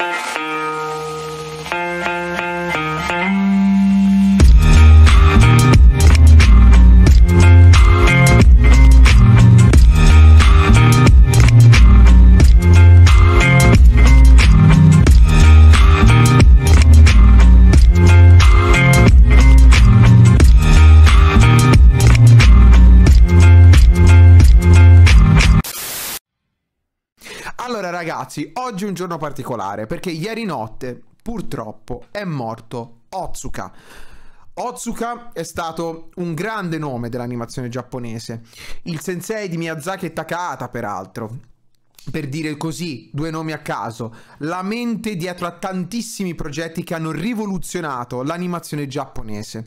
Allora ragazzi, oggi è un giorno particolare perché ieri notte purtroppo è morto Otsuka. Otsuka è stato un grande nome dell'animazione giapponese, il sensei di Miyazaki e Takahata peraltro. Per dire così, due nomi a caso, la mente dietro a tantissimi progetti che hanno rivoluzionato l'animazione giapponese.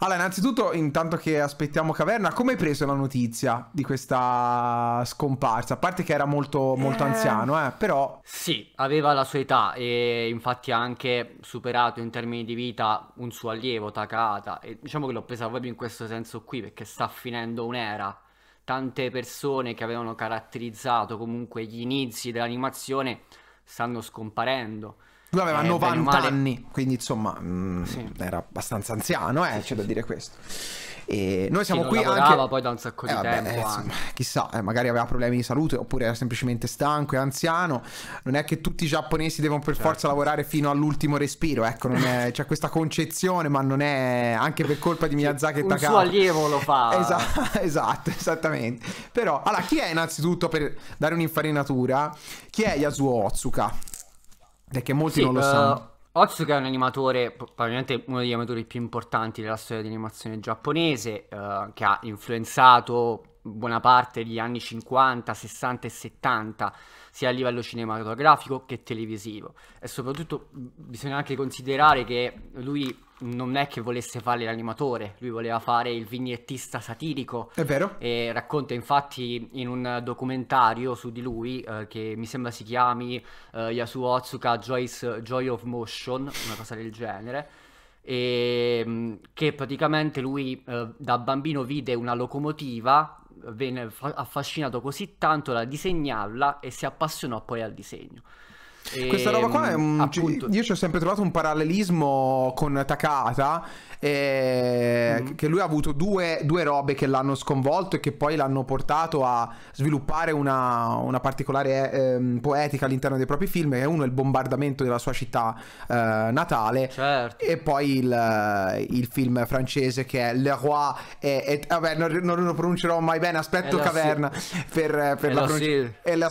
Allora, innanzitutto, intanto che aspettiamo Caverna, come hai preso la notizia di questa scomparsa? A parte che era molto, molto Eh. anziano, eh, però... Sì, aveva la sua età e infatti ha anche superato in termini di vita un suo allievo, Takahata. E diciamo che l'ho presa proprio in questo senso qui perché sta finendo un'era. Tante persone che avevano caratterizzato comunque gli inizi dell'animazione stanno scomparendo. Lui aveva Eh, bene o 90 male- anni, quindi insomma mm, Sì. era abbastanza anziano, eh, c'è da dire questo. E noi siamo non qui lavorava anche... poi da un sacco di Eh, vabbè, tempo eh, insomma, chissà, eh, magari aveva problemi di salute oppure era semplicemente stanco e anziano. Non è che tutti i giapponesi devono per Certo. forza lavorare fino all'ultimo respiro, ecco, c'è questa concezione, ma non è anche per colpa di Miyazaki e Takahata. suo allievo lo fa. Esatto, esatto, esattamente. Però, allora, chi è innanzitutto per dare un'infarinatura? Chi è Yasuo Otsuka? Perché molti Sì, non lo eh, sanno. Otsuka è un animatore, pro- probabilmente uno degli animatori più importanti della storia di animazione giapponese, eh, che ha influenzato buona parte degli anni 50, 60 e 70, sia a livello cinematografico che televisivo. E soprattutto mh, bisogna anche considerare che lui non è che volesse fare l'animatore, lui voleva fare il vignettista satirico. È vero? E racconta infatti in un documentario su di lui, eh, che mi sembra si chiami eh, Yasuo Otsuka Joy's, Joy of Motion, una cosa del genere, e, mh, che praticamente lui eh, da bambino vide una locomotiva, venne fa- affascinato così tanto da disegnarla e si appassionò poi al disegno. E, Questa roba qua è un... mh, appunto, Io ci ho sempre trovato un parallelismo con Takata. eh, Mhm. Che lui ha avuto due, due robe che l'hanno sconvolto e che poi l'hanno portato a sviluppare una, una particolare ehm, poetica all'interno dei propri film. E uno è il bombardamento della sua città eh, natale. certo. E poi il, il film francese che è Le Roi e, e- vabbè non, non lo pronuncerò mai bene aspetto Eh, caverna per, per Eh, la pronuncia la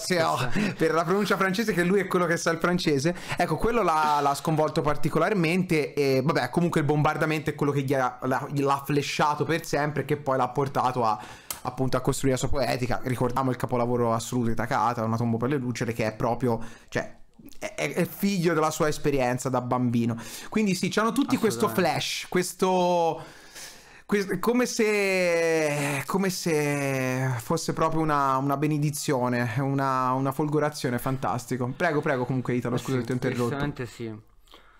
per la pronuncia francese che lui è quello che sa il francese. Ecco quello l'ha, l'ha sconvolto particolarmente e vabbè comunque il bombardamento è quello che gli ha, l'ha, l'ha flashato per sempre che poi l'ha portato a appunto a costruire la sua poetica. Ricordiamo il capolavoro assoluto di Takata Una tomba per le lucciole che è proprio cioè è, figlio della sua esperienza da bambino. Quindi sì c'hanno tutti questo flash questo que- come se, come se fosse proprio una, una benedizione, una, una folgorazione, fantastico. Prego, prego, comunque Italo, Eh scusa sì, ti ho interrotto. decisamente sì.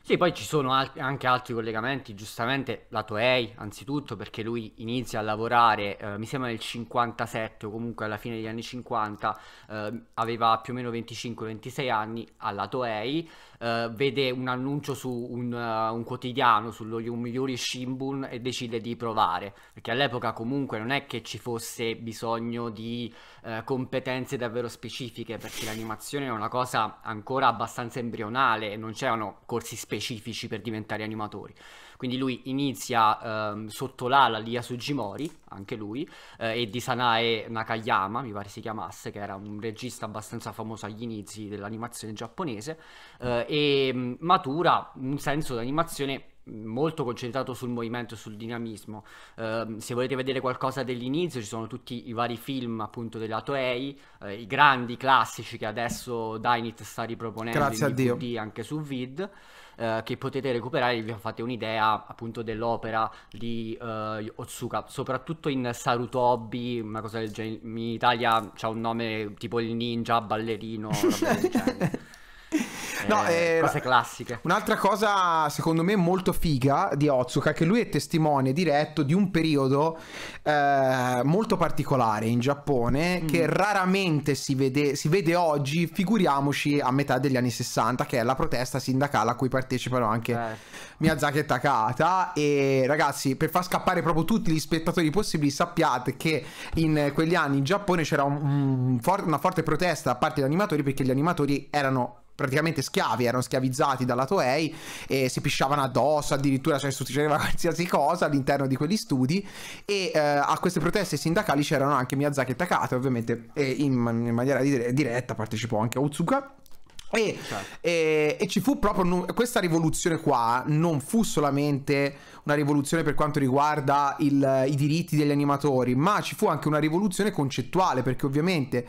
Sì, poi ci sono al- anche altri collegamenti, giustamente la Toei, anzitutto perché lui inizia a lavorare, eh, mi sembra nel 57 o comunque alla fine degli anni 50, eh, aveva più o meno 25-26 anni alla Toei, eh, vede un annuncio su un, eh, un quotidiano, sullo Yomiuri Shimbun e decide di provare, perché all'epoca comunque non è che ci fosse bisogno di eh, competenze davvero specifiche, perché l'animazione è una cosa ancora abbastanza embrionale e non c'erano corsi specifici per diventare animatori. Quindi lui inizia ehm, sotto l'ala di Yasujimori, anche lui, eh, e di Sanae Nakayama, mi pare si chiamasse, che era un regista abbastanza famoso agli inizi dell'animazione giapponese, eh, e mh, matura un senso d'animazione molto concentrato sul movimento e sul dinamismo. Ehm, se volete vedere qualcosa dell'inizio, ci sono tutti i vari film appunto della Toei, eh, i grandi classici che adesso Dynit sta riproponendo Grazie in. DVD anche su Vid. eh, che potete recuperare vi fate un'idea appunto dell'opera di eh, Otsuka, soprattutto in Sarutobi, una cosa del genere. In Italia c'ha un nome tipo il ninja, ballerino, roba del genere. No, eh, cose classiche. Un'altra cosa, secondo me, molto figa di Otsuka che lui è testimone diretto di un periodo eh, molto particolare in Giappone mm. che raramente si vede, si vede oggi, figuriamoci a metà degli anni 60, che è la protesta sindacale a cui partecipano anche eh. Miyazaki e Takata. E ragazzi, per far scappare proprio tutti gli spettatori possibili, sappiate che in quegli anni in Giappone c'era un, un for- una forte protesta da parte degli animatori perché gli animatori erano praticamente schiavi, erano schiavizzati dalla Toei e si pisciavano addosso, addirittura cioè, succedeva qualsiasi cosa all'interno di quegli studi e eh, a queste proteste sindacali c'erano anche Miyazaki e Takata ovviamente e in, in maniera diretta partecipò anche Otsuka e, certo. e, e, ci fu proprio questa rivoluzione qua non fu solamente una rivoluzione per quanto riguarda il, i diritti degli animatori ma ci fu anche una rivoluzione concettuale perché ovviamente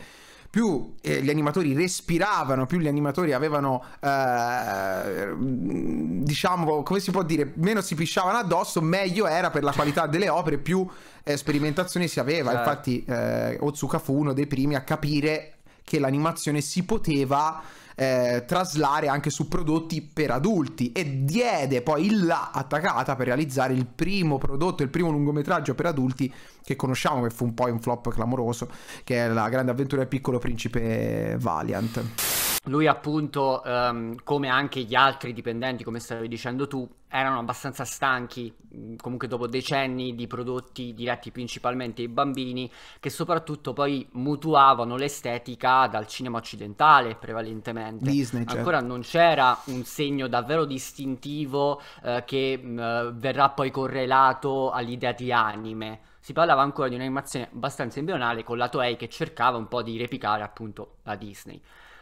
più eh, gli animatori respiravano, più gli animatori avevano, eh, diciamo, come si può dire, meno si pisciavano addosso, meglio era per la qualità delle opere, più eh, sperimentazione si aveva. Certo. Infatti eh, Otsuka fu uno dei primi a capire che l'animazione si poteva eh, traslare anche su prodotti per adulti e diede poi il là attaccata per realizzare il primo prodotto, il primo lungometraggio per adulti che conosciamo, che fu un po' un flop clamoroso, che è la grande avventura del piccolo principe Valiant. Lui appunto, um, come anche gli altri dipendenti, come stavi dicendo tu, erano abbastanza stanchi, mm, comunque dopo decenni di prodotti diretti principalmente ai bambini, che soprattutto poi mutuavano l'estetica dal cinema occidentale prevalentemente. Disney, certo. Ancora non c'era un segno davvero distintivo eh, che uh, verrà poi correlato all'idea di anime. Si parlava ancora di un'animazione abbastanza embrionale con la Toei che cercava un po' di replicare appunto la Disney.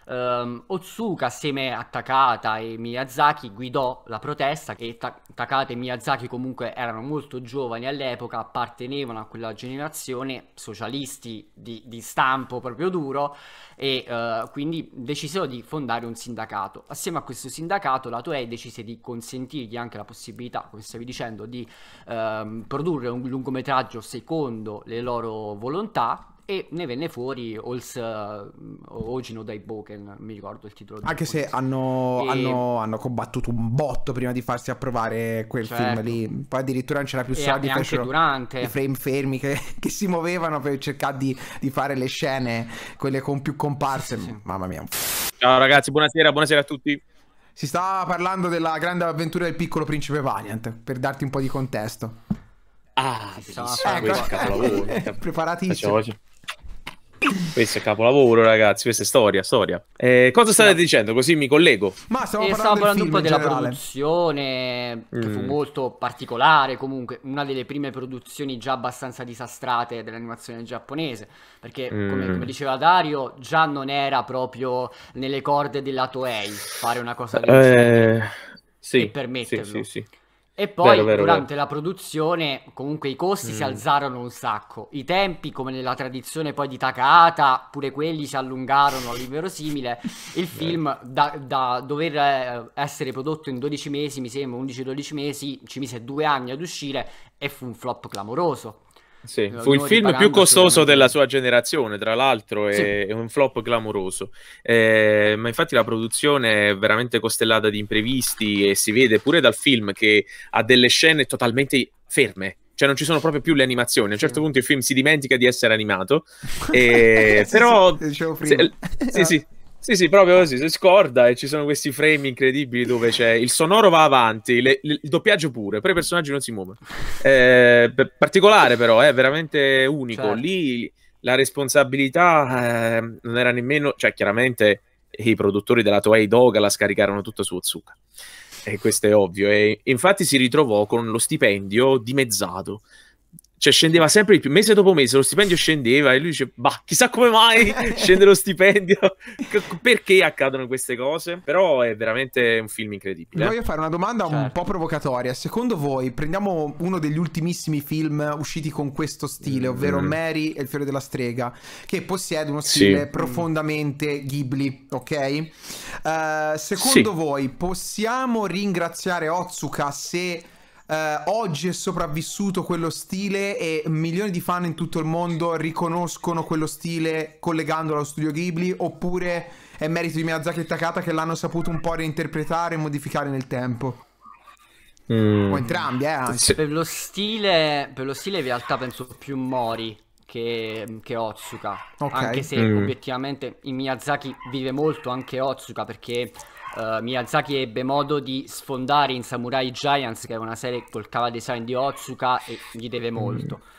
Um, Otsuka assieme a Takata e Miyazaki guidò la protesta che Ta- Takata e Miyazaki comunque erano molto giovani all'epoca, appartenevano a quella generazione socialisti di, di stampo proprio duro e uh, quindi decisero di fondare un sindacato. Assieme a questo sindacato la Toei decise di consentirgli anche la possibilità, come stavi dicendo, di uh, produrre un lungometraggio secondo le loro volontà e ne venne fuori Ols uh, Ogino dai Boken, mi ricordo il titolo. Anche se hanno, e... hanno, hanno, combattuto un botto prima di farsi approvare quel certo. film lì, poi addirittura non c'era più soldi, fecero durante. i frame fermi che, che, si muovevano per cercare di, di, fare le scene, quelle con più comparse, sì, sì. mamma mia. Ciao ragazzi, buonasera, buonasera a tutti. Si stava parlando della grande avventura del piccolo principe Valiant, per darti un po' di contesto. Ah, bellissimo, ecco. capolavoro. Preparatissimo. Questo è capolavoro, ragazzi. Questa è storia, storia. Eh, cosa state dicendo? Così mi collego. Ma stiamo eh, parlando, parlando un po' della generale. produzione, che mm. fu molto particolare. Comunque, una delle prime produzioni già abbastanza disastrate dell'animazione giapponese. Perché, mm. come, come, diceva Dario, già non era proprio nelle corde della Toei fare una cosa del genere. Eh, sì, e permetterlo. Sì, sì, sì. E poi vero, vero, durante vero. la produzione comunque i costi mm. si alzarono un sacco, i tempi come nella tradizione poi di Takahata, pure quelli si allungarono all'inverosimile, il film da, da, dover eh, essere prodotto in 12 mesi, mi sembra 11-12 mesi, ci mise due anni ad uscire e fu un flop clamoroso. Sì, fu il film più costoso della sua generazione, tra l'altro, è sì. un flop clamoroso. Eh, ma infatti la produzione è veramente costellata di imprevisti e si vede pure dal film che ha delle scene totalmente ferme. Cioè non ci sono proprio più le animazioni. A un certo punto il film si dimentica di essere animato. E... sì, però... Sì, se... sì, sì. Sì, sì, proprio così, si scorda e ci sono questi frame incredibili dove c'è il sonoro va avanti, le, le, il doppiaggio pure, però i personaggi non si muovono. Eh, particolare però, è eh, veramente unico. Certo. Lì la responsabilità eh, non era nemmeno, cioè chiaramente i produttori della Toei Doga la scaricarono tutta su Otsuka. E questo è ovvio. E infatti si ritrovò con lo stipendio dimezzato cioè scendeva sempre di più, mese dopo mese lo stipendio scendeva e lui dice, bah, chissà come mai scende lo stipendio, perché accadono queste cose, però è veramente un film incredibile. Voglio fare una domanda certo. un po' provocatoria, secondo voi, prendiamo uno degli ultimissimi film usciti con questo stile, ovvero mm. Mary e il fiore della strega, che possiede uno stile sì. profondamente Ghibli, ok? Uh, secondo sì. voi possiamo ringraziare Otsuka se eh, oggi è sopravvissuto quello stile e milioni di fan in tutto il mondo riconoscono quello stile collegandolo allo studio Ghibli oppure è merito di Miyazaki e Takata che l'hanno saputo un po' reinterpretare e modificare nel tempo? Mm. O entrambi, eh? Anche. Per, lo stile, per lo stile in realtà penso più Mori che, che Otsuka. Okay. Anche se mm. obiettivamente in Miyazaki vive molto anche Otsuka perché uh, Miyazaki ebbe modo di sfondare in Samurai Giants, che è una serie col cava design di Otsuka, e gli deve molto. Mm.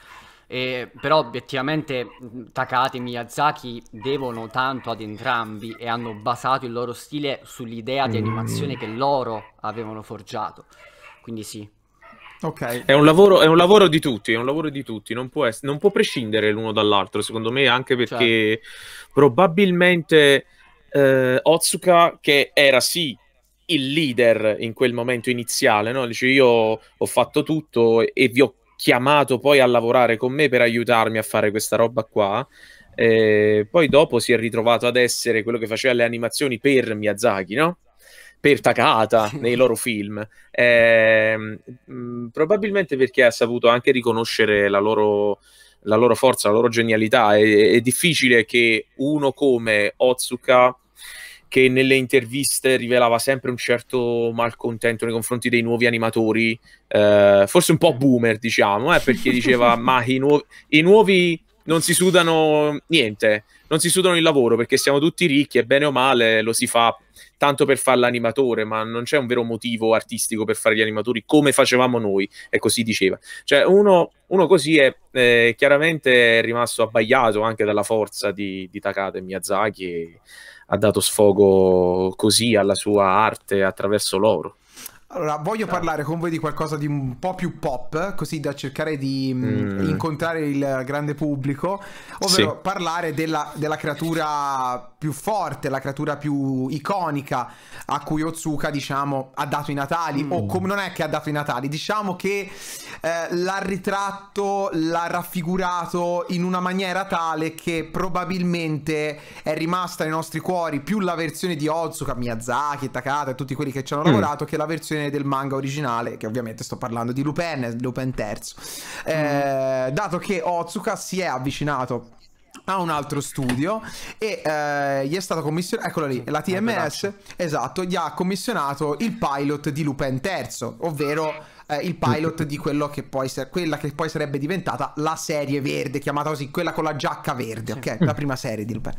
E, però obiettivamente Takata e Miyazaki devono tanto ad entrambi e hanno basato il loro stile sull'idea di animazione mm. che loro avevano forgiato. Quindi sì. Okay. È, un lavoro, è, un lavoro, di tutti, è un lavoro di tutti, non può, essere, non può prescindere l'uno dall'altro, secondo me, anche perché certo. probabilmente eh, Otsuka, che era sì il leader in quel momento iniziale, no? dice io ho fatto tutto e vi ho chiamato poi a lavorare con me per aiutarmi a fare questa roba qua. Eh, poi dopo si è ritrovato ad essere quello che faceva le animazioni per Miyazaki, no? per Takata nei loro film. Eh, mh, probabilmente perché ha saputo anche riconoscere la loro, la loro forza, la loro genialità. È, è, difficile che uno come Otsuka, che nelle interviste rivelava sempre un certo malcontento nei confronti dei nuovi animatori, eh, forse un po' boomer, diciamo, eh, perché diceva: Ma i, nuovi, i nuovi non si sudano niente, non si sudano il lavoro perché siamo tutti ricchi e bene o male lo si fa tanto per fare l'animatore, ma non c'è un vero motivo artistico per fare gli animatori come facevamo noi, e così diceva. Cioè, uno, uno così è eh, chiaramente rimasto abbagliato anche dalla forza di, di Takata e Miyazaki e ha dato sfogo così alla sua arte attraverso loro. Allora, voglio Ciao. parlare con voi di qualcosa di un po' più pop, così da cercare di mm. mm. incontrare il grande pubblico, ovvero sì. parlare della, della, creatura più forte, la creatura più iconica a cui Otsuka, diciamo, ha dato i Natali, mm. o come non è che ha dato i Natali, diciamo che eh, l'ha ritratto, l'ha raffigurato in una maniera tale che probabilmente è rimasta nei nostri cuori più la versione di Otsuka, Miyazaki, Takata e tutti quelli che ci hanno mm. lavorato che la versione versione del manga originale, che ovviamente sto parlando di Lupin, Lupin terzo. Eh, dato che Otsuka si è avvicinato a un altro studio e eh, gli è stato commissionato, eccolo lì, la TMS, esatto, gli ha commissionato il pilot di Lupin terzo, ovvero eh, il pilot di quello che poi quella che poi sarebbe diventata la serie verde, chiamata così, quella con la giacca verde, ok? La prima serie di Lupin.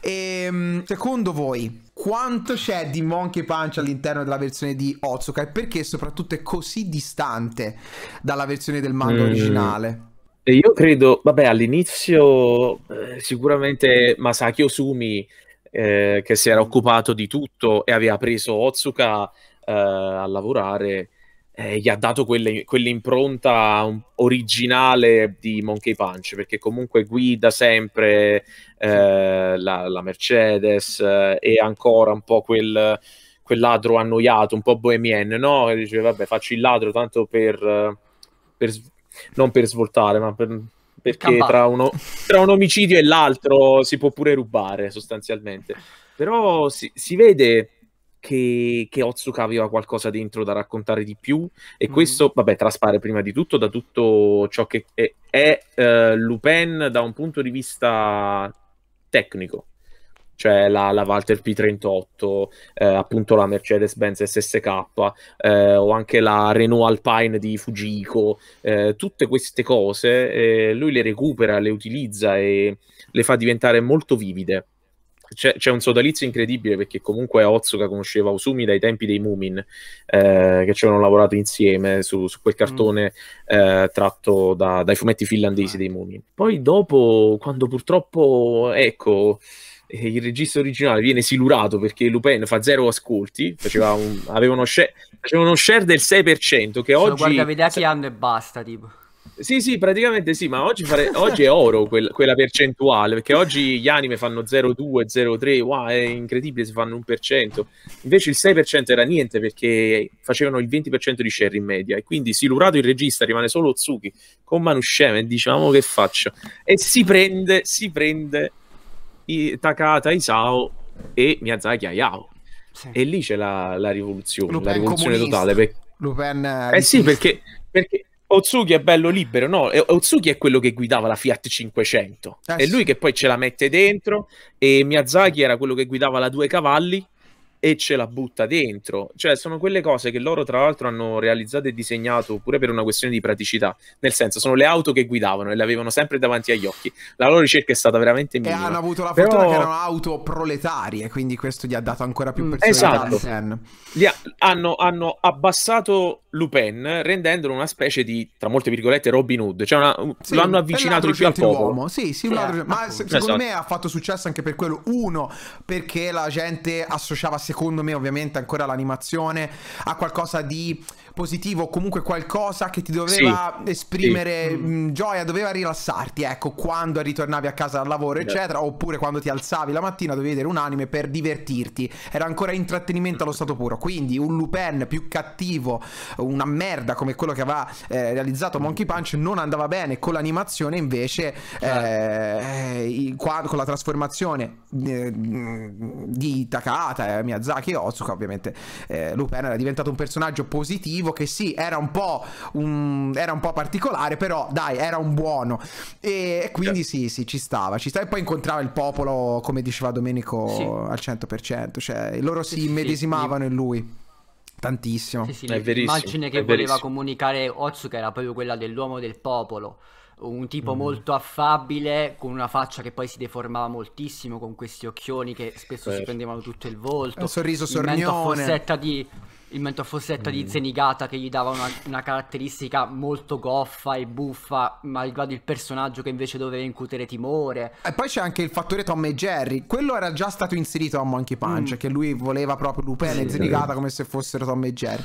E, ehm, secondo voi, quanto c'è di Monkey Punch all'interno della versione di Otsuka e perché soprattutto è così distante dalla versione del manga mm. originale? Io credo, vabbè, all'inizio eh, sicuramente Masaki Osumi, eh, che si era occupato di tutto e aveva preso Otsuka eh, a lavorare, eh, gli ha dato quelle, quell'impronta originale di Monkey Punch, perché comunque guida sempre eh, la, la, Mercedes eh, e ancora un po' quel, quel, ladro annoiato, un po' bohemien, no? E dice, vabbè, faccio il ladro tanto per, per non per svoltare, ma per, perché tra, uno, tra un omicidio e l'altro si può pure rubare sostanzialmente. Però si, si vede che, che Otsuka aveva qualcosa dentro da raccontare di più e mm. questo, vabbè, traspare prima di tutto da tutto ciò che è, è uh, Lupin da un punto di vista tecnico cioè la, la Walter P38, eh, appunto la Mercedes-Benz SSK eh, o anche la Renault Alpine di Fujiko, eh, tutte queste cose eh, lui le recupera, le utilizza e le fa diventare molto vivide c'è, c'è, un sodalizio incredibile perché comunque Otsuka conosceva Osumi dai tempi dei Moomin eh, che ci avevano lavorato insieme su, su quel mm. cartone mm. eh, tratto da, dai fumetti finlandesi ah. dei Moomin. Poi dopo, quando purtroppo, ecco, eh, il registro originale viene silurato perché Lupin fa zero ascolti, un, aveva uno share, faceva uno share del 6% che oggi... Guarda, vedi che hanno e basta, tipo. Sì, sì, praticamente sì, ma oggi, fare... oggi è oro quel... quella percentuale, perché oggi gli anime fanno 0,2, 0,3, wow, è incredibile se fanno un per cento. Invece il 6% era niente perché facevano il 20% di share in media e quindi silurato il regista rimane solo Tsuki con Manusheme e diciamo che faccio. E si prende, si prende i Takata Isao e Miyazaki Hayao. Sì. E lì c'è la, la rivoluzione, Lupin la rivoluzione comunista. totale. Per... Lupin eh sì, perché, perché Otsuki è bello libero, no, Otsuki è quello che guidava la Fiat 500, eh, è lui che poi ce la mette dentro e Miyazaki era quello che guidava la due cavalli e ce la butta dentro. Cioè, sono quelle cose che loro, tra l'altro, hanno realizzato e disegnato pure per una questione di praticità. Nel senso, sono le auto che guidavano e le avevano sempre davanti agli occhi. La loro ricerca è stata veramente minima. E hanno avuto la fortuna Però... che erano auto proletarie, quindi questo gli ha dato ancora più mm, personalità esatto. Ha, hanno, hanno, abbassato Lupin, rendendolo una specie di, tra molte virgolette, Robin Hood. Cioè una, sì, lo hanno avvicinato di più al popolo. Sì, sì. Altro... ma secondo esatto. me ha fatto successo anche per quello. Uno, perché la gente associava secondo me ovviamente ancora l'animazione a qualcosa di positivo, comunque qualcosa che ti doveva sì, esprimere sì. Mh, gioia, doveva rilassarti, ecco, quando ritornavi a casa dal lavoro, yeah. eccetera, oppure quando ti alzavi la mattina dovevi vedere un anime per divertirti, era ancora intrattenimento allo stato puro, quindi un Lupin più cattivo, una merda come quello che aveva eh, realizzato Monkey Punch non andava bene, con l'animazione invece eh, qua, con la trasformazione eh, di Takata, Miyazaki e Otsuka ovviamente eh, Lupin era diventato un personaggio positivo che sì, era un po', un, era un po particolare, però dai, era un buono. E quindi sì, sì, ci stava, ci stava. E poi incontrava il popolo, come diceva Domenico, sì. al 100%, cioè loro si sì, immedesimavano sì, in lui. Tantissimo. Sì, sì, l'immagine che voleva comunicare Otsuka era proprio quella dell'uomo del popolo un tipo mm. molto affabile, con una faccia che poi si deformava moltissimo, con questi occhioni che spesso Beh. si prendevano tutto il volto. Un sorriso sornione. fossetta di il mento fossetta mm. di Zenigata che gli dava una, una, caratteristica molto goffa e buffa, malgrado il personaggio che invece doveva incutere timore. E poi c'è anche il fattore Tom e Jerry. Quello era già stato inserito a Monkey Punch, mm. che lui voleva proprio Lupin sì, e Zenigata come se fossero Tom e Jerry.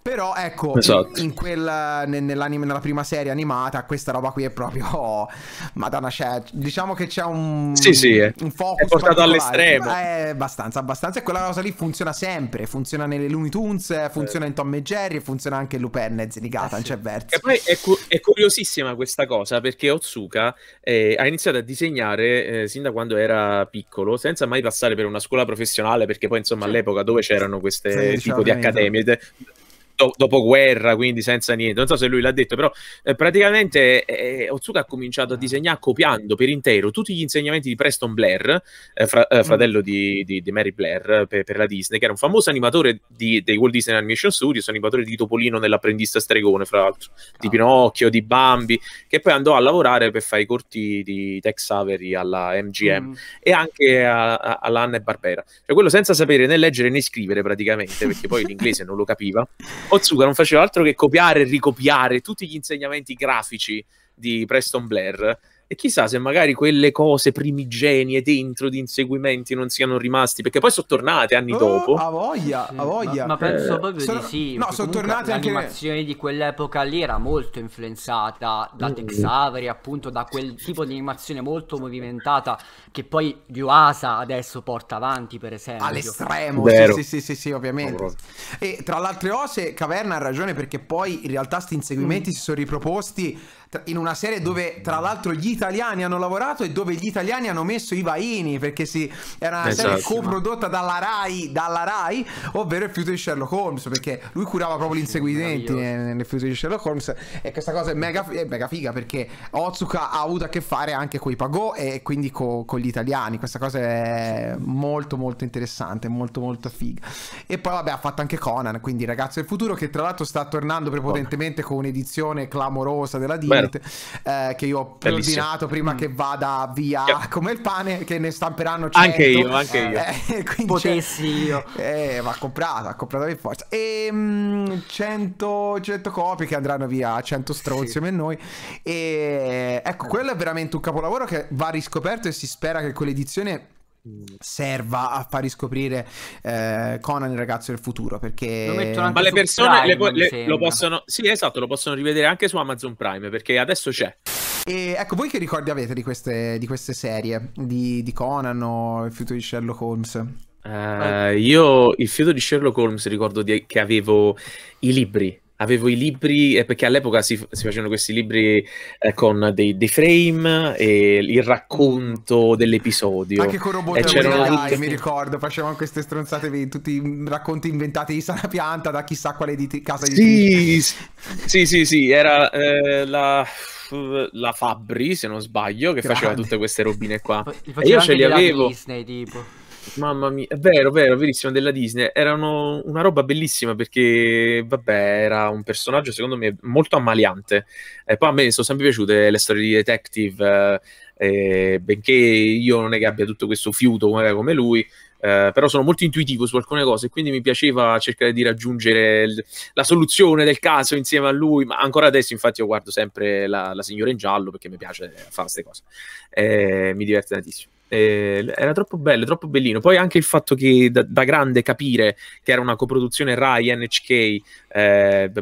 Però ecco, esatto. in, in quel, nell'anime, nella prima serie animata, questa roba qui è proprio... Oh, Madonna, c'è, diciamo che c'è un, sì, sì, è, un focus è portato all'estremo. È abbastanza, abbastanza. E quella cosa lì funziona sempre, funziona nelle Looney Tunes Tunes, funziona in Tom e Jerry e funziona anche in Lupin e Zenigata, eh, sì. c'è verso. E poi è, cu- è, curiosissima questa cosa perché Otsuka eh, ha iniziato a disegnare eh, sin da quando era piccolo, senza mai passare per una scuola professionale, perché poi insomma all'epoca dove c'erano queste sì, tipo di accademie do- dopoguerra, quindi senza niente. Non so se lui l'ha detto, però eh, praticamente eh, Otsuka ha cominciato a disegnare copiando per intero tutti gli insegnamenti di Preston Blair, eh, fra- eh, fratello di, di, di, Mary Blair per, per, la Disney, che era un famoso animatore di, dei Walt Disney Animation Studios, animatore di Topolino nell'apprendista stregone, fra l'altro, di ah. Pinocchio, di Bambi, che poi andò a lavorare per fare i corti di Tex Avery alla MGM mm. e anche a, a, alla Anna e Barbera. Cioè quello senza sapere né leggere né scrivere praticamente, perché poi l'inglese non lo capiva. Otsuka non faceva altro che copiare e ricopiare tutti gli insegnamenti grafici di Preston Blair e chissà se magari quelle cose primigenie dentro di inseguimenti non siano rimasti, perché poi sono tornate anni oh, dopo. A voglia, a voglia. Ma, ma penso eh, proprio sono, di sì. No, sono tornate anche. L'animazione di quell'epoca lì era molto influenzata da mm. Tex Avery, appunto, da quel tipo di animazione molto movimentata che poi Yuasa adesso porta avanti, per esempio. All'estremo, sì, sì, sì, sì, sì, ovviamente. Oh, e tra le altre cose, Caverna ha ragione perché poi in realtà questi inseguimenti mm. si sono riproposti in una serie dove tra l'altro gli italiani hanno lavorato e dove gli italiani hanno messo i vaini perché si, era una esatto. serie coprodotta dalla Rai, dalla Rai, ovvero il fiuto di Sherlock Holmes perché lui curava proprio gli inseguimenti nel, nel fiuto di Sherlock Holmes e questa cosa è mega, è mega figa perché Otsuka ha avuto a che fare anche con i Pagò e quindi co, con gli italiani. Questa cosa è molto molto interessante molto molto figa. E poi vabbè ha fatto anche Conan quindi ragazzo del futuro che tra l'altro sta tornando prepotentemente con un'edizione clamorosa della Disney eh, che io ho preordinato prima mm. che vada via yeah. come il pane, che ne stamperanno 100. Anche io, anche io. Eh, Potessi io. Eh, va comprato, ha comprato per forza. E um, 100, 100 copie che andranno via, 100 stronzi sì. come noi. E ecco, quello è veramente un capolavoro che va riscoperto e si spera che quell'edizione serva a far riscoprire eh, Conan il ragazzo del futuro perché ma le persone Prime, le, le, lo possono sì esatto lo possono rivedere anche su Amazon Prime perché adesso c'è. E ecco voi che ricordi avete di queste, di queste serie? Di, di, Conan o il futuro di Sherlock Holmes? Uh, io il fiuto di Sherlock Holmes ricordo di, che avevo i libri avevo i libri, eh, perché all'epoca si, si, facevano questi libri eh, con dei, dei, frame e il racconto dell'episodio. Anche con Robot tutte... mi ricordo, facevano queste stronzate, tutti i racconti inventati di sana pianta da chissà quale di casa di sì, sì, sì, sì, era eh, la la Fabri, se non sbaglio, che Grande. faceva tutte queste robine qua. E io ce li avevo. Disney, tipo. Mamma mia, è vero, vero, verissimo, della Disney. Erano una roba bellissima perché, vabbè, era un personaggio secondo me molto ammaliante. E poi a me sono sempre piaciute le storie di detective, eh, benché io non è che abbia tutto questo fiuto come, come lui, eh, però sono molto intuitivo su alcune cose, quindi mi piaceva cercare di raggiungere l- la soluzione del caso insieme a lui, ma ancora adesso infatti io guardo sempre la, la signora in giallo perché mi piace fare queste cose, eh, mi diverte tantissimo. Eh, era troppo bello, troppo bellino. Poi anche il fatto che da, da grande capire che era una coproduzione Rai NHK, eh,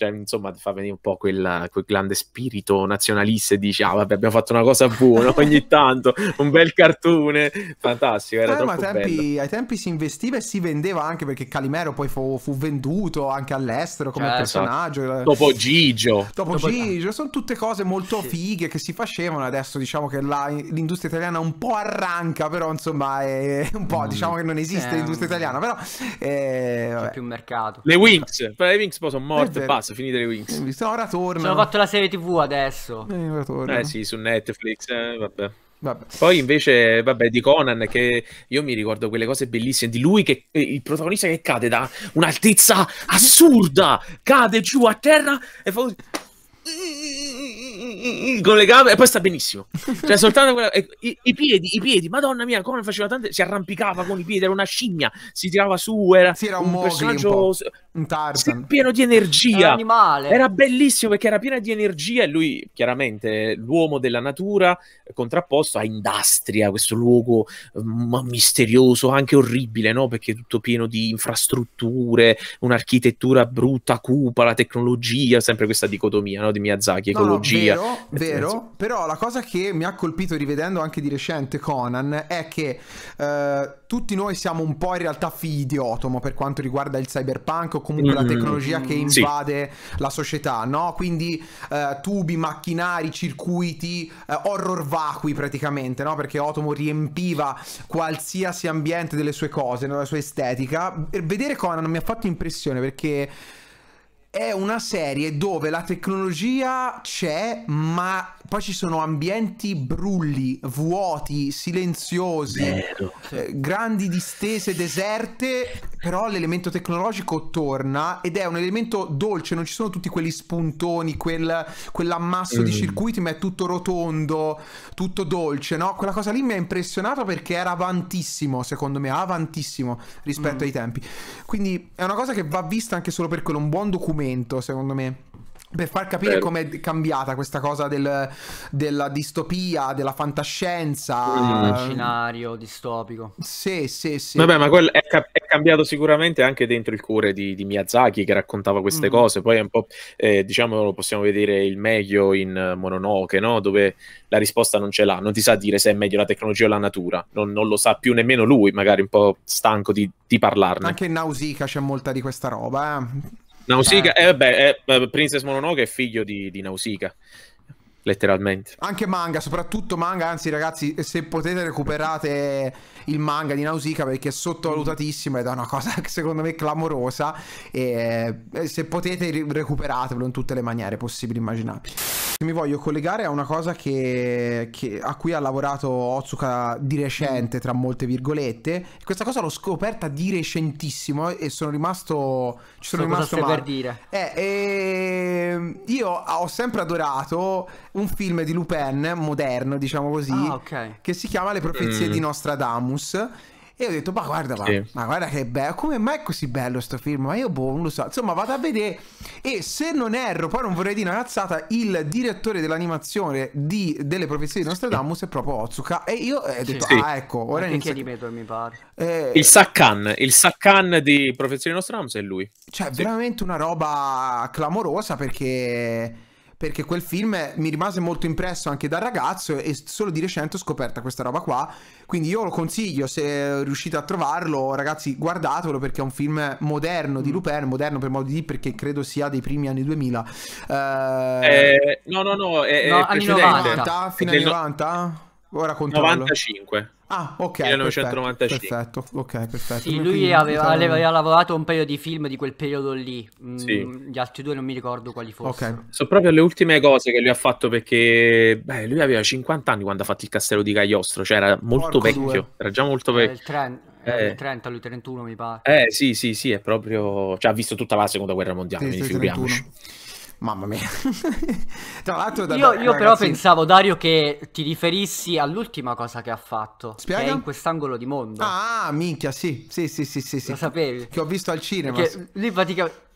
cioè, insomma, fa venire un po' quel, quel, grande spirito nazionalista e dici, ah, vabbè, abbiamo fatto una cosa buona ogni tanto, un bel cartone, fantastico, era eh, troppo ma tempi, ai tempi si investiva e si vendeva anche perché Calimero poi fu, fu venduto anche all'estero come certo. personaggio. Esatto. Dopo Gigio. Dopo, Dopo Gigio, sono tutte cose molto sì. fighe che si facevano, adesso diciamo che la, l'industria italiana un po' arranca, però insomma è un po', mm. diciamo che non esiste eh, l'industria italiana, però... Eh, C'è più mercato. Le Wings, le Wings poi sono morte, basta basta, finite le Wings. Visto, ora torna. Sono fatto la serie TV adesso. Eh, eh sì, su Netflix, eh, vabbè. Vabbè. Poi invece, vabbè, di Conan, che io mi ricordo quelle cose bellissime di lui, che eh, il protagonista che cade da un'altezza assurda, cade giù a terra e fa con le gambe e poi sta benissimo. Cioè, soltanto quella, i, i, piedi, i piedi, madonna mia, come faceva tante. Si arrampicava con i piedi, era una scimmia, si tirava su, era, sì, era un, un personaggio un, un Tarzan. pieno di energia. Era, era bellissimo perché era pieno di energia e lui, chiaramente, l'uomo della natura contrapposto a Industria, questo luogo um, misterioso, anche orribile, no? Perché è tutto pieno di infrastrutture, un'architettura brutta, cupa, la tecnologia, sempre questa dicotomia, no? Di Miyazaki, ecologia. No, no, vero, vero, però la cosa che mi ha colpito rivedendo anche di recente Conan è che eh, tutti noi siamo un po' in realtà figli di Otomo per quanto riguarda il cyberpunk o comunque mm-hmm. la tecnologia che invade sì. la società, no? Quindi eh, tubi, macchinari, circuiti, eh, horror vacui praticamente, no? Perché Otomo riempiva qualsiasi ambiente delle sue cose, della sua estetica. Vedere Conan mi ha fatto impressione perché è una serie dove la tecnologia c'è, ma poi ci sono ambienti brulli, vuoti, silenziosi, eh, grandi distese deserte, però l'elemento tecnologico torna ed è un elemento dolce, non ci sono tutti quegli spuntoni, quel, quell'ammasso mm. di circuiti, ma è tutto rotondo, tutto dolce, no? Quella cosa lì mi ha impressionato perché era avantissimo, secondo me, avantissimo rispetto mm. ai tempi. Quindi è una cosa che va vista anche solo per quello, un buon documento, secondo me. Per far capire come è cambiata questa cosa del, della distopia, della fantascienza. Immaginario distopico. Sì, sì, sì. Vabbè, ma quel è, è, cambiato sicuramente anche dentro il cuore di, di Miyazaki che raccontava queste mm. cose. Poi è un po', eh, diciamo, lo possiamo vedere il meglio in Mononoke, no? Dove la risposta non ce l'ha. Non ti sa dire se è meglio la tecnologia o la natura. Non, non lo sa più nemmeno lui, magari un po' stanco di, di parlarne. Anche in Nausicaa c'è molta di questa roba, eh. Nausicaa, eh. eh, beh, eh, Princess Mononoke è figlio di, di Nausicaa letteralmente. Anche manga, soprattutto manga, anzi ragazzi, se potete recuperate il manga di Nausicaa perché è sottovalutatissimo ed è una cosa secondo me clamorosa e eh, se potete recuperatelo in tutte le maniere possibili e immaginabili. Mi voglio collegare a una cosa che, che, a cui ha lavorato Otsuka di recente, tra molte virgolette. Questa cosa l'ho scoperta di recentissimo e sono rimasto. Ci sono so rimasto male. per dire. Eh, eh, io ho sempre adorato un film di Lupin moderno, diciamo così, ah, okay. che si chiama Le profezie mm. di Nostradamus e ho detto, ma guarda, ma, sì. ma guarda che bello, come mai è così bello sto film? Ma io boh, non lo so. Insomma, vado a vedere e se non erro, poi non vorrei dire una cazzata, il direttore dell'animazione di, delle profezie di Nostradamus è proprio Otsuka e io ho detto, sì. ah ecco, ora inizia... di metro mi pare. Eh... Il Sakkan, il Sakkan di profezie di Nostradamus è lui. Cioè, sì. veramente una roba clamorosa perché perché quel film mi rimase molto impresso anche da ragazzo e solo di recente ho scoperto questa roba qua. Quindi io lo consiglio, se riuscite a trovarlo, ragazzi, guardatelo perché è un film moderno di mm. Lupin, moderno per modo di dire perché credo sia dei primi anni 2000. Uh... Eh, no, no, no, è, no, è anni 90, fine anni 90? Ora controllo. 95. Ah, ok. 1995. Perfetto, ok, perfetto. Sì, lui aveva, aveva, lavorato un paio di film di quel periodo lì. Mm, sì. Gli altri due non mi ricordo quali fossero. Okay. Sono proprio le ultime cose che lui ha fatto perché beh, lui aveva 50 anni quando ha fatto il castello di Cagliostro, cioè era molto Porco vecchio, due. era già molto vecchio. il, tren- eh. il 30, lui 31 mi pare. Eh sì, sì, sì, è proprio... Cioè ha visto tutta la seconda guerra mondiale, sì, quindi figuriamoci. Mamma mia. Tra l'altro, da, io, io però pensavo, Dario, che ti riferissi all'ultima cosa che ha fatto. Spiega? Che è in quest'angolo di mondo. Ah, minchia, sì. Sì, sì, sì, sì. Lo sapevi? Che ho visto al cinema. Che lui praticamente...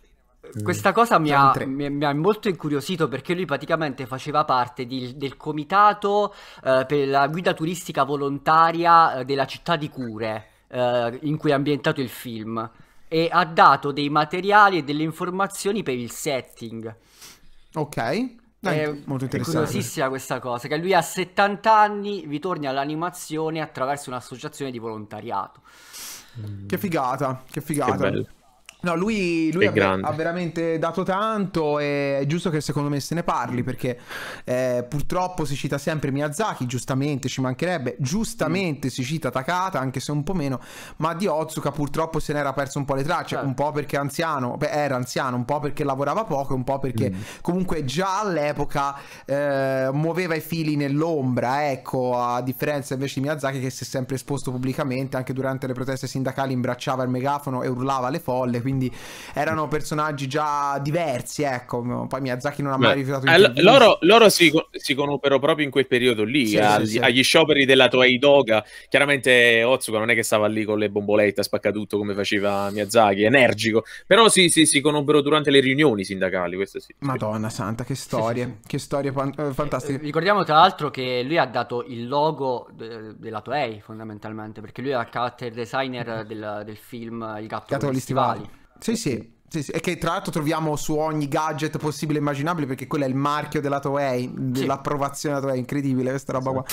Questa cosa mi ha, mi, mi ha, molto incuriosito perché lui praticamente faceva parte di, del comitato eh, per la guida turistica volontaria eh, della città di Cure eh, in cui è ambientato il film e ha dato dei materiali e delle informazioni per il setting. Ok. Dai, è molto interessante. È curiosissima questa cosa, che lui a 70 anni ritorni all'animazione attraverso un'associazione di volontariato. Che figata, che figata. Che bello. No, lui, lui ha, ha, veramente dato tanto e è giusto che secondo me se ne parli perché eh, purtroppo si cita sempre Miyazaki, giustamente ci mancherebbe, giustamente mm. si cita Takata anche se un po' meno, ma di Otsuka purtroppo se n'era perso un po' le tracce, certo. un po' perché anziano, beh, era anziano, un po' perché lavorava poco un po' perché mm. comunque già all'epoca eh, muoveva i fili nell'ombra, ecco, a differenza invece di Miyazaki che si è sempre esposto pubblicamente, anche durante le proteste sindacali imbracciava il megafono e urlava alle folle, quindi quindi erano personaggi già diversi, ecco. Poi Miyazaki non ha mai rifiutato eh, loro, loro si, si conobbero proprio in quel periodo lì, sì, agli, sì, sì. agli, scioperi della Toei Doga. Chiaramente Otsuka non è che stava lì con le bombolette a spaccatutto come faceva Miyazaki, energico, però sì, sì, si conobbero durante le riunioni sindacali, questo sì. Madonna santa, che storie, che storie eh, fantastiche. Eh, ricordiamo tra l'altro che lui ha dato il logo de- della Toei fondamentalmente, perché lui è il character designer del, del film Il gatto, gatto con gli stivali. Sì, sì. Sì, sì, e che tra l'altro troviamo su ogni gadget possibile e immaginabile perché quello è il marchio della Toei, dell'approvazione della Toei, incredibile questa roba qua.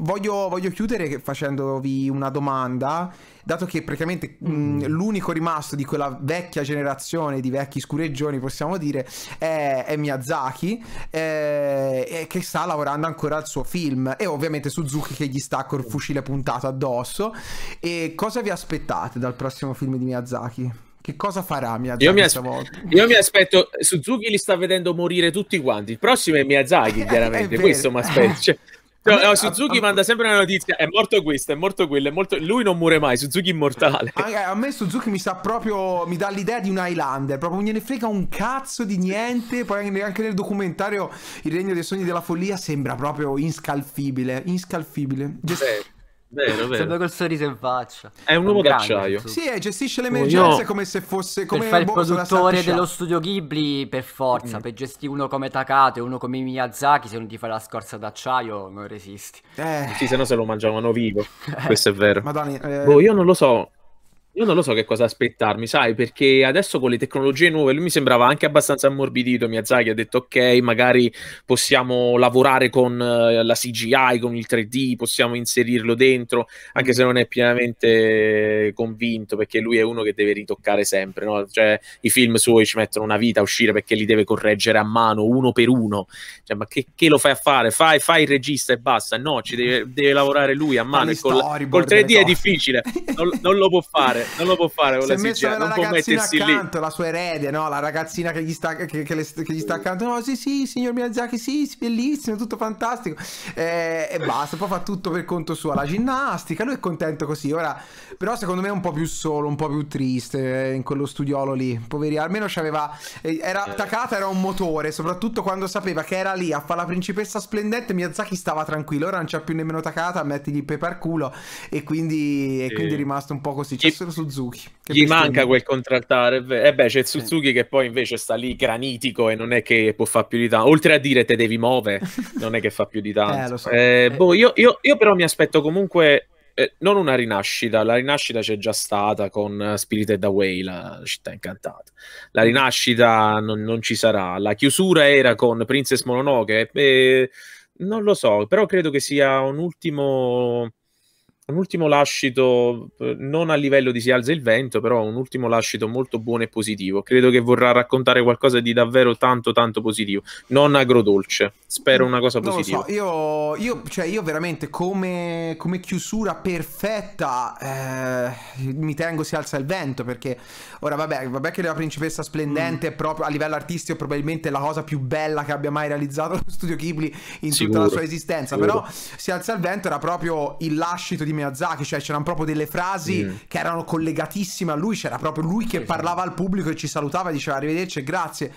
Voglio, voglio chiudere facendovi una domanda, dato che praticamente mh, mm, l'unico rimasto di quella vecchia generazione di vecchi scureggioni, possiamo dire, è, è Miyazaki, eh, che sta lavorando ancora al suo film e ovviamente Suzuki che gli sta col fucile puntato addosso. E cosa vi aspettate dal prossimo film di Miyazaki? Che cosa farà Miyazaki io mi, as- io mi aspetto, Suzuki li sta vedendo morire tutti quanti. Il prossimo è Miyazaki, chiaramente. è questo mi aspetto. Cioè, no, no, Suzuki a, manda sempre una notizia: è morto questo, è morto quello, è morto... lui non muore mai. Suzuki immortale. A, a me Suzuki mi sa proprio, mi dà l'idea di un Highlander. Proprio non gliene frega un cazzo di niente. Poi anche nel documentario Il regno dei sogni della follia sembra proprio inscalfibile. Inscalfibile. Gest- Vero, vero. Sempre col sorriso in faccia. È un uomo d'acciaio. Sì, gestisce le emergenze come se fosse come per fare il produttore dello studio Ghibli per forza, mm. per gestire uno come Takate, uno come Miyazaki, se non ti fai la scorza d'acciaio non resisti. Eh. Sì, se no se lo mangiavano vivo. Questo è vero. Madonna, eh... boh, io non lo so. Io non lo so che cosa aspettarmi, sai, perché adesso con le tecnologie nuove lui mi sembrava anche abbastanza ammorbidito. Miyazaki ha detto ok, magari possiamo lavorare con uh, la CGI, con il 3D, possiamo inserirlo dentro, anche se non è pienamente convinto, perché lui è uno che deve ritoccare sempre, no? Cioè, i film suoi ci mettono una vita a uscire perché li deve correggere a mano, uno per uno. Cioè, ma che, che lo fai a fare? Fai, fai, il regista e basta. No, ci deve, deve lavorare lui a mano. Col, col 3D è difficile, non, non lo può fare non lo può fare con si la CGI, non può mettersi accanto, lì. la sua erede, no? La ragazzina che gli sta, che, che, le, che gli sta accanto, no, sì, sì, signor Miyazaki, sì, bellissimo, tutto fantastico. Eh, e basta, poi fa tutto per conto suo, la ginnastica, lui è contento così. Ora, però secondo me è un po' più solo, un po' più triste eh, in quello studiolo lì. Poveri, almeno c'aveva, eh, era, eh. Takata era un motore, soprattutto quando sapeva che era lì a fare la principessa splendente, Miyazaki stava tranquillo, ora non c'è più nemmeno Takata, mettigli il pepe al culo e quindi, sì. e quindi è rimasto un po' così. C'è solo Suzuki. Gli manca quel contraltare. E eh beh, c'è Suzuki che poi invece sta lì granitico e non è che può fare più di tanto. Oltre a dire te devi muovere, non è che fa più di tanto. eh, so. eh, boh, io, io, io, però mi aspetto comunque eh, non una rinascita, la rinascita c'è già stata con Spirited Away, la città incantata. La rinascita non, non ci sarà. La chiusura era con Princess Mononoke. Eh, non lo so, però credo che sia un ultimo un ultimo lascito, eh, non a livello di si alza il vento, però un ultimo lascito molto buono e positivo. Credo che vorrà raccontare qualcosa di davvero tanto tanto positivo, non agrodolce. Spero una cosa positiva. Non so, io, io, cioè, io veramente come, come chiusura perfetta eh, mi tengo si alza il vento perché ora vabbè, vabbè che la principessa splendente mm. proprio a livello artistico probabilmente la cosa più bella che abbia mai realizzato lo studio Ghibli in Sicuro. tutta la sua esistenza, Sicuro. però si alza il vento era proprio il lascito di Miyazaki, cioè c'erano proprio delle frasi mm. che erano collegatissime a lui, c'era proprio lui che sì, parlava sì. al pubblico e ci salutava e diceva arrivederci e grazie.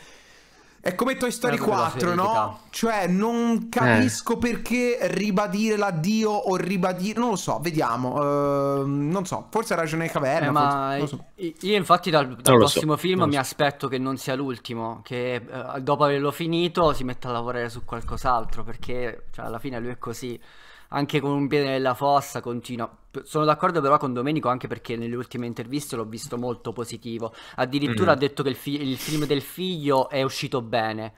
È come Toy Story 4, no? Cioè, non capisco eh. perché ribadire l'addio o ribadire. Non lo so, vediamo. Uh, non so, forse ha ragione Caverna. Eh, ma so. io, infatti, dal, dal prossimo so, film mi so. aspetto che non sia l'ultimo. Che uh, dopo averlo finito si metta a lavorare su qualcos'altro. Perché cioè, alla fine lui è così anche con un piede nella fossa, continua. Sono d'accordo però con Domenico anche perché nelle ultime interviste l'ho visto molto positivo. Addirittura mm. ha detto che il, fi- il film del figlio è uscito bene.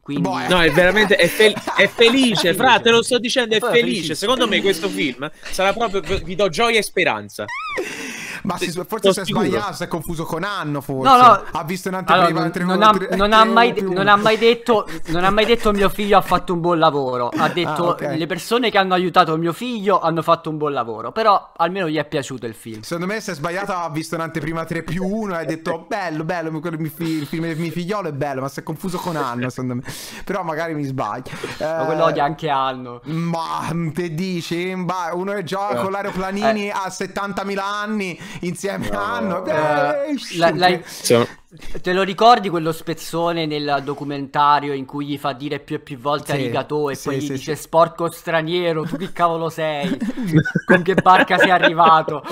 Quindi... Boh, no, è veramente è, fel- è felice, fra, te lo sto dicendo, è felice. Secondo me questo film sarà proprio vi do gioia e speranza. Ma si, forse si è sbagliato, si è confuso con Anno, forse. No, no. Ha visto in anteprima allora, non, non, ha, non, ha mai, non, ha, mai, detto non ha mai detto mio figlio ha fatto un buon lavoro. Ha detto ah, okay. le persone che hanno aiutato mio figlio hanno fatto un buon lavoro. Però almeno gli è piaciuto il film. Secondo me si è sbagliato, ha visto in anteprima 3 più 1 e ha detto bello, bello, il film del mio figliolo è bello, ma si è confuso con Anno, secondo me. Però magari mi sbaglio. Ma eh, quello odia anche Anno. Ma te dici? Uno che gioca eh. con l'aeroplanini eh. a 70.000 anni insieme no. hanno. Eh, la, la, Te lo ricordi quello spezzone nel documentario in cui gli fa dire più e più volte sì, arigato e sì, poi sì, gli dice sporco straniero, tu che cavolo sei? Con che barca sei arrivato?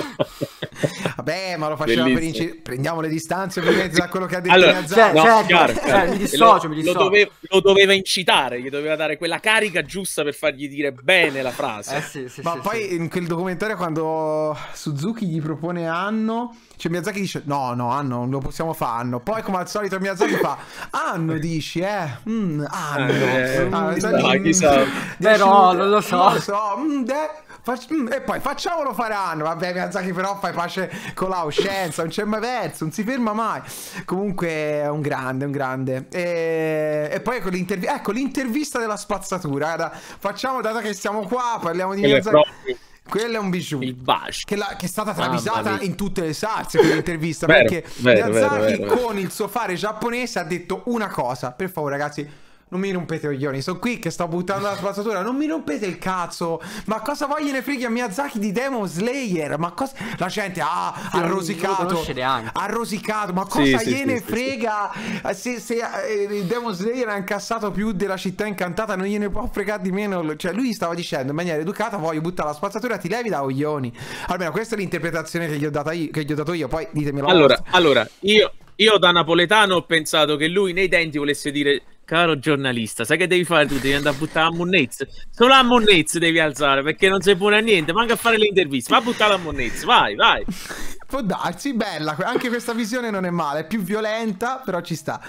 Vabbè, ma lo faceva per inc- prendiamo le distanze ovviamente da quello che ha detto allora, cioè, no, certo, chiaro, chiaro. Eh, mi dissocio, lo, mi dissocio. Lo, doveva, lo, doveva incitare, gli doveva dare quella carica giusta per fargli dire bene la frase. Eh, ma poi in quel documentario quando Suzuki gli propone Anno cioè Miyazaki dice no, no, Anno, non lo possiamo fare Anno. Poi come al solito Miyazaki fa Anno, dici, eh, mm, Anno. Eh, ah, chissà, chissà. Però non lo so. Non lo so. Mm, de- mm, e poi facciamolo fare anno. Vabbè, Miyazaki, però fai pace con la scienza. Non c'è mai verso, non si ferma mai. Comunque è un grande, un grande. E, e poi ecco, ecco l'intervista della spazzatura. Guarda, facciamo, dato che siamo qua, parliamo di Miyazaki. Quello è un bijou. Il bash. Che, la, che, è stata travisata in tutte le salse quell'intervista. perché vero, Miyazaki vero, con il suo fare giapponese ha detto una cosa. Per favore, ragazzi non mi rompete i coglioni, sono qui che sto buttando la spazzatura, non mi rompete il cazzo. Ma cosa voglio ne freghi a Miyazaki di Demon Slayer? Ma cosa la gente ha ah, ha rosicato. Ha rosicato, ma cosa sì, gliene sì, frega sì, se, se eh, Demon Slayer ha incassato più della città incantata, non gliene può fregare di meno. Cioè lui stava dicendo in maniera educata "Voglio buttare la spazzatura, ti levi da coglioni". Almeno questa è l'interpretazione che gli ho, io, che gli ho dato io, poi ditemelo. Allora, allora, io io da napoletano ho pensato che lui nei denti volesse dire Caro giornalista, sai che devi fare tu? Devi andare a buttare la monnezza. Solo la monnezza devi alzare perché non sei buono a niente. Manca a fare le interviste. Va a buttare la monnezza, vai, vai. Può darsi, bella. Anche questa visione non è male. È più violenta, però ci sta.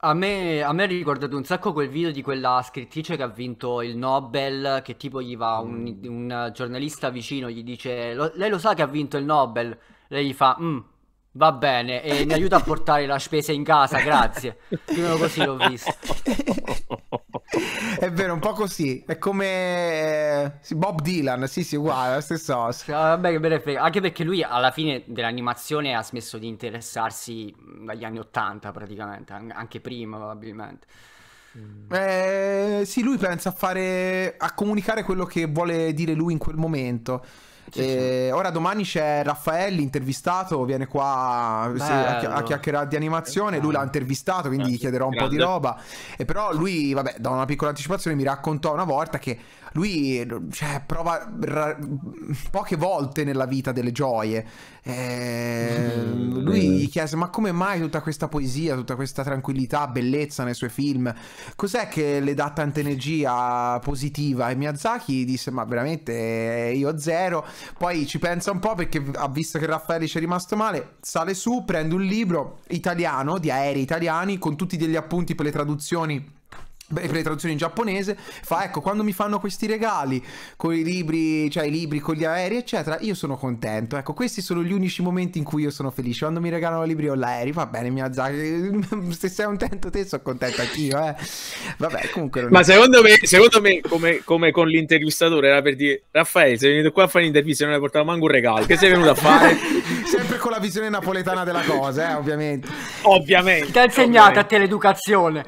A me, a me ha ricordato un sacco quel video di quella scrittrice che ha vinto il Nobel, che tipo gli va un, un giornalista vicino, gli dice, lei lo sa che ha vinto il Nobel? Lei gli fa, mm, Va bene, e mi aiuta a portare la spesa in casa, grazie. Più o meno così l'ho visto. È vero, un po' così. È come sì, Bob Dylan, sì, sì, uguale, la stessa cosa. Vabbè, che frega. Anche perché lui alla fine dell'animazione ha smesso di interessarsi dagli anni Ottanta praticamente, anche prima probabilmente. Eh, sì, lui pensa a fare a comunicare quello che vuole dire lui in quel momento. Sì, sì. Ora domani c'è Raffaelli intervistato, viene qua sì, a, a, chiacchierare di animazione, lui l'ha intervistato, quindi gli chiederò un Grande. po' di roba. E però lui, vabbè, da una piccola anticipazione mi raccontò una volta che lui cioè, prova ra- poche volte nella vita delle gioie. Eh, mm, lui gli chiese: Ma come mai tutta questa poesia, tutta questa tranquillità, bellezza nei suoi film? Cos'è che le dà tanta energia positiva? E Miyazaki disse: Ma veramente io zero. Poi ci pensa un po' perché ha visto che Raffaele ci è rimasto male. Sale su, prende un libro italiano di aerei italiani con tutti degli appunti per le traduzioni per le traduzioni in giapponese, fa ecco quando mi fanno questi regali con i libri, cioè i libri con gli aerei eccetera, io sono contento, ecco questi sono gli unici momenti in cui io sono felice, quando mi regalano libri o l'aereo, va bene Miyazaki, se sei contento te sono contento anch'io, eh. vabbè comunque Ma è... secondo me, secondo me come, come, con l'intervistatore era per dire Raffaele sei venuto qua a fare l'intervista e non hai portato manco un regalo, che sei venuto a fare? Sempre con la visione napoletana della cosa, eh, ovviamente. Ovviamente. Ti ha insegnato a te l'educazione.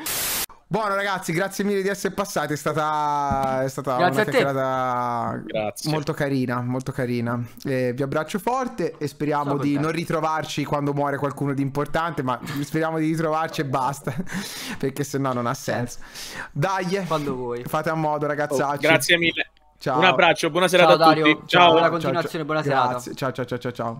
Buono ragazzi, grazie mille di essere passati, è stata, è stata una chiacchierata molto carina, molto carina. Eh, vi abbraccio forte e speriamo Sono di non ritrovarci quando muore qualcuno di importante, ma speriamo di ritrovarci e basta, perché se no non ha senso. Dai, quando vuoi. Fate a modo ragazzacci. Oh, grazie mille. Ciao. Un abbraccio, buona serata ciao, a Dario. tutti. Ciao, ciao buona continuazione, ciao, buona serata. Grazie. Ciao ciao ciao ciao ciao.